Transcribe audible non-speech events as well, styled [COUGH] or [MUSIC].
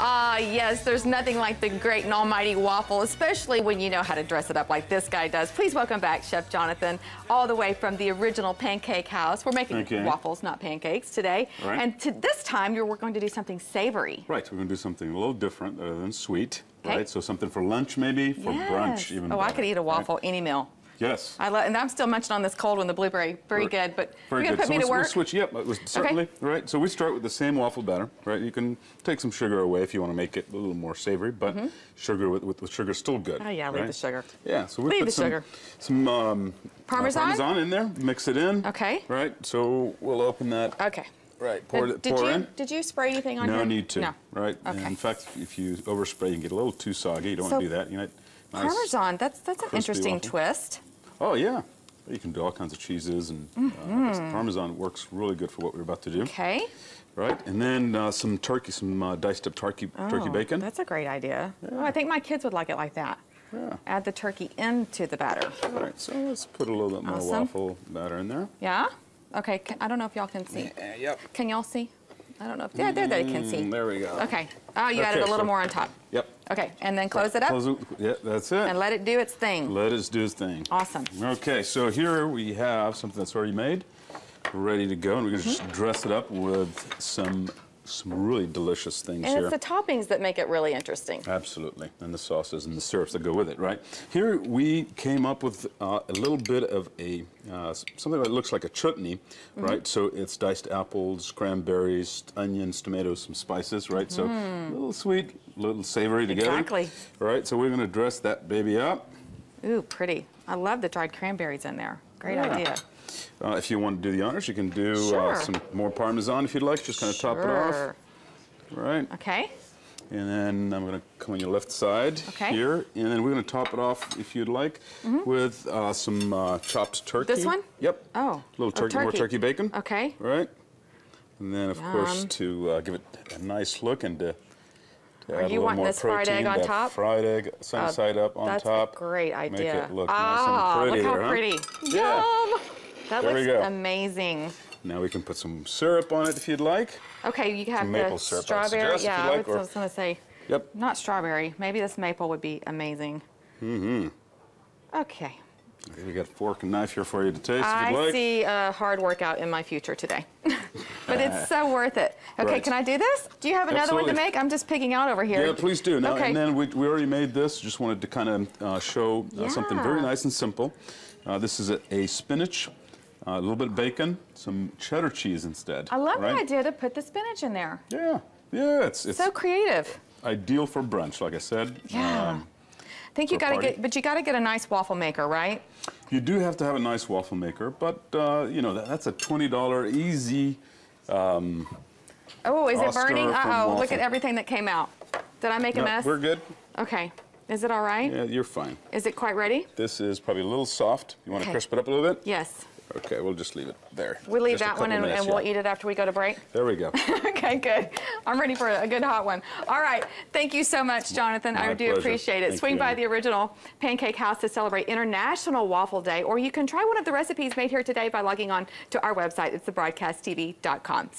Ah, yes, there's nothing like the great and almighty waffle, especially when you know how to dress it up like this guy does. Please welcome back Chef Jonathan, all the way from the original Pancake House. We're making Okay. waffles, not pancakes, today. Right. And to this time, you're we're going to do something savory. Right, we're going to do something a little different other than sweet. Okay. Right, so something for lunch maybe, for brunch even Oh, I could eat a right? waffle any meal. Yes. I love, and I'm still munching on this cold one, the blueberry. Very Very- good, but Very you're good. gonna put so me to we'll, we'll work. switch. Yep, certainly. Right. So we start with the same waffle batter. Right. You can take some sugar away if you want to make it a little more savory, but sugar with, with, with sugar is still good. Oh, yeah, leave the sugar. Yeah. So we Leave put the some, sugar. some um, uh, Parmesan? parmesan in there. Mix it in. Okay. Right. So we'll open that. Okay. Right. Pour Now, it. did Pour you in. did you spray anything on No here? need to. No. Right. Okay. In fact, if you overspray, you can get a little too soggy. You don't So, want to do that. You know. Nice. Parmesan. That's that's an interesting waffle. twist. Oh yeah. You can do all kinds of cheeses, and uh, Parmesan works really good for what we're about to do. Mm-hmm. Okay. Right, and then uh, some turkey, some uh, diced up turkey, turkey Oh, bacon. That's a great idea. Oh, I think my kids would like it like that. Yeah. Add the turkey into the batter. All right, so let's put a little bit more Awesome. waffle batter in there. Yeah? Okay, can, I don't know if y'all can see. yep. Can y'all see? I don't know if, yeah, there they can see. Mm, there we go. Okay. Oh, you added a little so- more on top. Yep. Okay, and then close it up Close it. Yeah, that's it. and let it do its thing. Let us do its thing. Awesome. Okay, so here we have something that's already made, ready to go, and we're gonna Mm-hmm. just dress it up with some some really delicious things And here. it's the toppings that make it really interesting. Absolutely, and the sauces and the syrups that go with it, right? Here we came up with uh, a little bit of a uh, something that looks like a chutney, Mm-hmm. right? So it's diced apples, cranberries, onions, tomatoes, some spices, right? So a little sweet, a little savory together. Mm. Exactly. Right. So we're going to dress that baby up. Ooh, pretty. I love the dried cranberries in there. Great Yeah. idea. Uh, if you want to do the honors, you can do Sure. uh, some more parmesan if you'd like. Just kind of top it off, Sure. right? Okay. And then I'm going to come on your left side Okay. Here, and then we're going to top it off, if you'd like, with uh, some uh, chopped turkey. This one? Yep. Oh. A little oh, turkey, more turkey bacon. Okay. Right. And then, of course, to uh, give it a nice look and to Are you wanting this fried egg on top? Fried egg, sunny Uh, side up on That's top. a great Make idea. it look ah, nice and pretty. look how huh? pretty. Yeah. Yum. That There looks amazing. Now we can put some syrup on it if you'd like. Okay, you have Some the maple syrup, I would strawberry. if yeah, you I like, was, or- I was gonna say Yep. not strawberry. Maybe this maple would be amazing. Mm-hmm. Okay. Okay, we got a fork and knife here for you to taste if I you'd like. see a hard workout in my future today. [LAUGHS] but it's so [LAUGHS] worth it. Okay, Right. can I do this? Do you have another one to make? I'm just picking out over here. Yeah, please do. Now, Okay. And then we, we already made this. Just wanted to kind of uh, show uh, something very nice and simple. Uh, this is a, a spinach, uh, a little bit of bacon, some cheddar cheese instead. I love right? the idea to put the spinach in there. Yeah, yeah, it's, it's So creative. ideal for brunch, like I said. Yeah. Um, I think you got to get, but you got to get a nice waffle maker, right? you do have to have a nice waffle maker, but uh, you know that, that's a twenty dollar easy. Oh, is it burning? Uh oh, look at everything that came out. Did I make a No, mess? we're good. Okay. Is it all right? Yeah, you're fine. Is it quite ready? This is probably a little soft. You want Okay. to crisp it up a little bit? Yes. Okay, we'll just leave it there. We leave Just that one and, minutes, and we'll eat it after we go to break. There we go. [LAUGHS] okay, good. I'm ready for a good hot one. All right. Thank you so much, Jonathan. I do pleasure. appreciate it. Thank Swing you, by the original Pancake House to celebrate International Waffle Day, or you can try one of the recipes made here today by logging on to our website. It's thebroadcasttv.com.